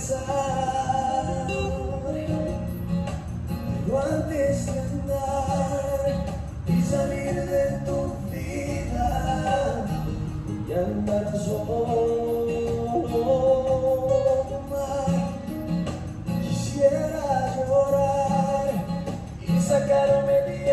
regresar. Pero antes de andar y salir de tu vida y andar solo, quisiera llorar y sacarme de